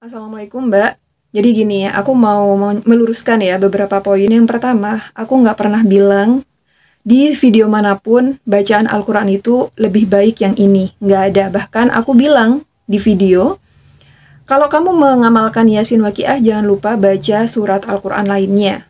Assalamualaikum Mbak. Jadi gini ya, aku mau meluruskan ya beberapa poin. Yang pertama, aku nggak pernah bilang di video mana pun bacaan Al-Quran itu lebih baik yang ini. Nggak ada. Bahkan aku bilang di video, kalau kamu mengamalkan Yasin Waqiah, jangan lupa baca surat Al-Quran lainnya.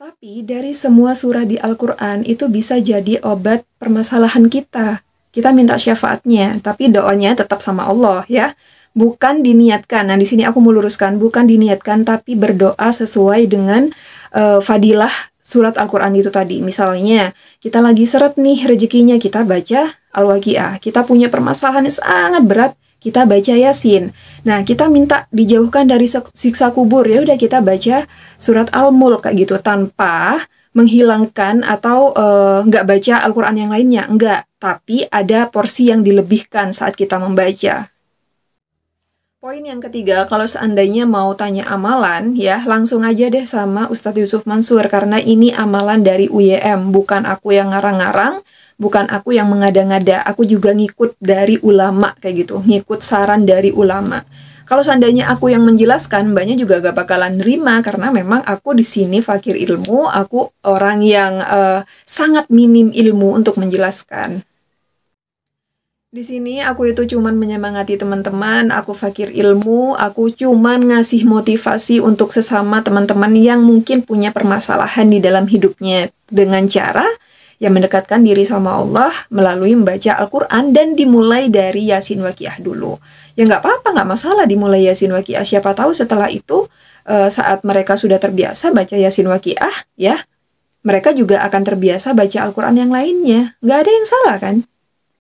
Tapi dari semua surah di Al-Quran itu bisa jadi obat permasalahan kita. Kita minta syafaatnya, tapi doanya tetap sama Allah ya bukan diniatkan. Nah, di sini aku meluruskan, bukan diniatkan tapi berdoa sesuai dengan uh, fadilah surat Al-Qur'an itu tadi. Misalnya, kita lagi seret nih rezekinya, kita baca Al-Waqiah. Kita punya permasalahan yang sangat berat, kita baca Yasin. Nah, kita minta dijauhkan dari siksa kubur, ya udah kita baca surat Al-Mulk kayak gitu tanpa menghilangkan atau eh, nggak uh, baca Al-Quran yang lainnya, enggak. Tapi ada porsi yang dilebihkan saat kita membaca. Poin yang ketiga, kalau seandainya mau tanya amalan, ya langsung aja deh sama Ustadz Yusuf Mansur, karena ini amalan dari UYM, bukan aku yang ngarang-ngarang, bukan aku yang mengada-ngada, aku juga ngikut dari ulama, kayak gitu, ngikut saran dari ulama. Kalau seandainya aku yang menjelaskan, banyak juga gak bakalan nerima, karena memang aku di sini fakir ilmu, aku orang yang uh, sangat minim ilmu untuk menjelaskan. Di sini aku itu cuman menyemangati teman-teman, aku fakir ilmu, aku cuman ngasih motivasi untuk sesama teman-teman yang mungkin punya permasalahan di dalam hidupnya dengan cara yang mendekatkan diri sama Allah melalui membaca Al-Quran dan dimulai dari Yasin Waqiah dulu. Ya nggak apa-apa, nggak masalah dimulai Yasin Waqiah. Siapa tahu setelah itu eh, saat mereka sudah terbiasa baca Yasin Waqiah, ya mereka juga akan terbiasa baca Al-Quran yang lainnya. Nggak ada yang salah kan?